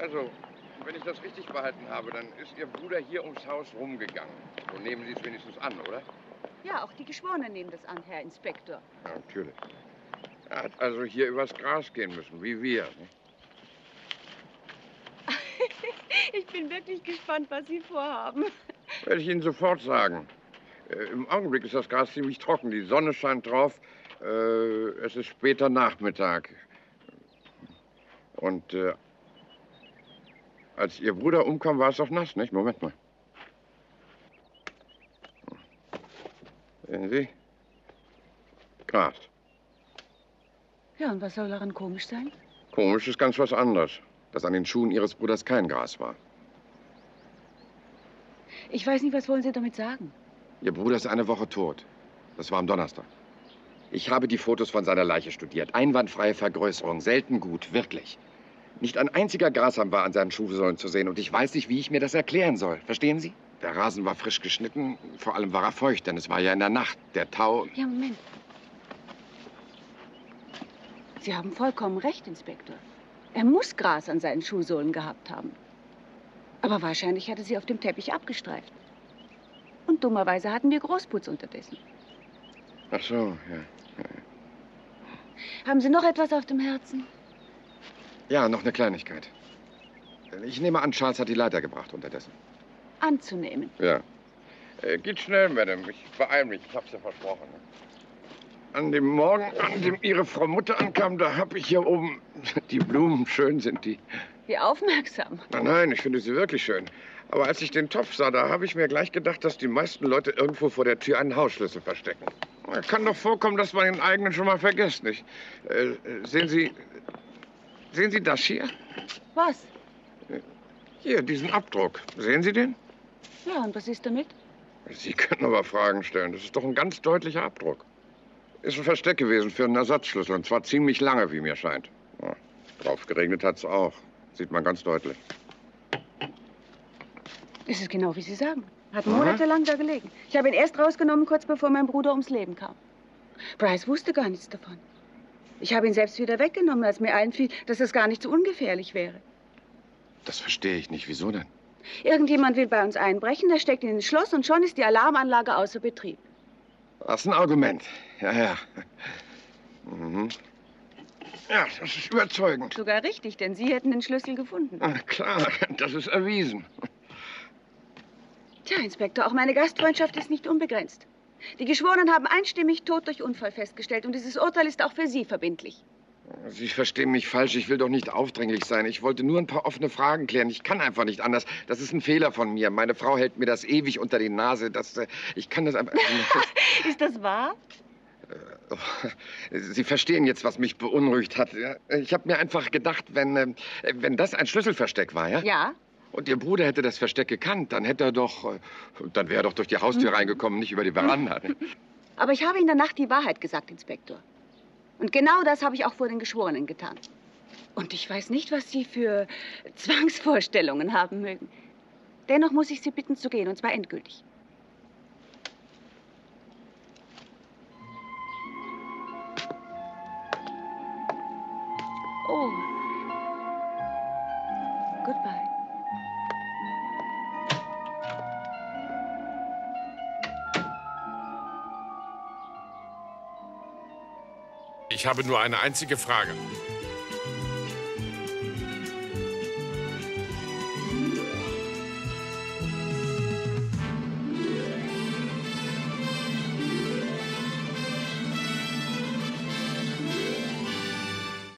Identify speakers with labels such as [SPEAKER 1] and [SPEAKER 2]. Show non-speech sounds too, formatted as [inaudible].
[SPEAKER 1] Also, wenn ich das richtig behalten habe, dann ist Ihr Bruder hier ums Haus rumgegangen. So nehmen Sie es wenigstens an, oder?
[SPEAKER 2] Ja, auch die Geschworenen nehmen das an, Herr Inspektor.
[SPEAKER 1] Ja, natürlich. Er hat also hier übers Gras gehen müssen, wie wir. Ne? [laughs]
[SPEAKER 2] ich bin wirklich gespannt, was Sie vorhaben.
[SPEAKER 1] Werde ich Ihnen sofort sagen. Äh, Im Augenblick ist das Gras ziemlich trocken. Die Sonne scheint drauf. Äh, es ist später Nachmittag. Und äh, als Ihr Bruder umkam, war es doch nass, nicht? Moment mal. Sehen Sie? Gras.
[SPEAKER 2] Ja, und was soll daran komisch sein?
[SPEAKER 1] Komisch ist ganz was anderes. Dass an den Schuhen Ihres Bruders kein Gras war.
[SPEAKER 2] Ich weiß nicht, was wollen Sie damit sagen?
[SPEAKER 1] Ihr Bruder ist eine Woche tot. Das war am Donnerstag. Ich habe die Fotos von seiner Leiche studiert. Einwandfreie Vergrößerung. Selten gut, wirklich. Nicht ein einziger Grashalm war an seinen Schuhsohlen zu sehen. Und ich weiß nicht, wie ich mir das erklären soll. Verstehen Sie? Der Rasen war frisch geschnitten. Vor allem war er feucht, denn es war ja in der Nacht. Der Tau...
[SPEAKER 2] Ja, Moment. Sie haben vollkommen recht, Inspektor. Er muss Gras an seinen Schuhsohlen gehabt haben. Aber wahrscheinlich hatte sie auf dem Teppich abgestreift. Und dummerweise hatten wir Großputz unterdessen.
[SPEAKER 1] Ach so, ja. ja.
[SPEAKER 2] Haben Sie noch etwas auf dem Herzen?
[SPEAKER 1] Ja, noch eine Kleinigkeit. Ich nehme an, Charles hat die Leiter gebracht unterdessen.
[SPEAKER 2] Anzunehmen.
[SPEAKER 1] Ja. Äh, geht schnell, Madame. Ich beeil mich. Ich hab's ja versprochen. An dem Morgen, an dem Ihre Frau Mutter ankam, da hab ich hier oben... [laughs] Die Blumen, schön sind die.
[SPEAKER 2] Wie aufmerksam.
[SPEAKER 1] Nein, nein, ich finde sie wirklich schön. Aber als ich den Topf sah, da habe ich mir gleich gedacht, dass die meisten Leute irgendwo vor der Tür einen Hausschlüssel verstecken. Kann doch vorkommen, dass man den eigenen schon mal vergisst, nicht? Äh, sehen Sie... Sehen Sie das hier?
[SPEAKER 2] Was?
[SPEAKER 1] Hier, diesen Abdruck. Sehen Sie den?
[SPEAKER 2] Ja, und was ist damit?
[SPEAKER 1] Sie können aber Fragen stellen. Das ist doch ein ganz deutlicher Abdruck. Ist ein Versteck gewesen für einen Ersatzschlüssel. Und zwar ziemlich lange, wie mir scheint. Ja, drauf geregnet hat's auch. Sieht man ganz deutlich.
[SPEAKER 2] Es ist genau, wie Sie sagen. Hat monatelang da gelegen. Ich habe ihn erst rausgenommen, kurz bevor mein Bruder ums Leben kam. Bryce wusste gar nichts davon. Ich habe ihn selbst wieder weggenommen, als mir einfiel, dass das gar nicht so ungefährlich wäre.
[SPEAKER 1] Das verstehe ich nicht. Wieso denn?
[SPEAKER 2] Irgendjemand will bei uns einbrechen, der steckt ihn ins Schloss und schon ist die Alarmanlage außer Betrieb.
[SPEAKER 1] Das ist ein Argument. Ja, ja. Mhm. Ja, das ist überzeugend.
[SPEAKER 2] Sogar richtig, denn Sie hätten den Schlüssel gefunden.
[SPEAKER 1] Na klar, das ist erwiesen.
[SPEAKER 2] Tja, Inspektor, auch meine Gastfreundschaft ist nicht unbegrenzt. Die Geschworenen haben einstimmig Tod durch Unfall festgestellt und dieses Urteil ist auch für Sie verbindlich.
[SPEAKER 1] Sie verstehen mich falsch. Ich will doch nicht aufdringlich sein. Ich wollte nur ein paar offene Fragen klären. Ich kann einfach nicht anders. Das ist ein Fehler von mir. Meine Frau hält mir das ewig unter die Nase. Das, äh, ich kann das einfach. [laughs]
[SPEAKER 2] ist das wahr?
[SPEAKER 1] Äh, Sie verstehen jetzt, was mich beunruhigt hat. Ich habe mir einfach gedacht, wenn, äh, wenn das ein Schlüsselversteck war, ja?
[SPEAKER 2] Ja.
[SPEAKER 1] Und Ihr Bruder hätte das Versteck gekannt, dann hätte er doch, dann wäre er doch durch die Haustür reingekommen, nicht über die Veranda.
[SPEAKER 2] Aber ich habe in der Nacht die Wahrheit gesagt, Inspektor. Und genau das habe ich auch vor den Geschworenen getan. Und ich weiß nicht, was Sie für Zwangsvorstellungen haben mögen. Dennoch muss ich Sie bitten zu gehen, und zwar endgültig. Oh. Goodbye.
[SPEAKER 3] Ich habe nur eine einzige Frage.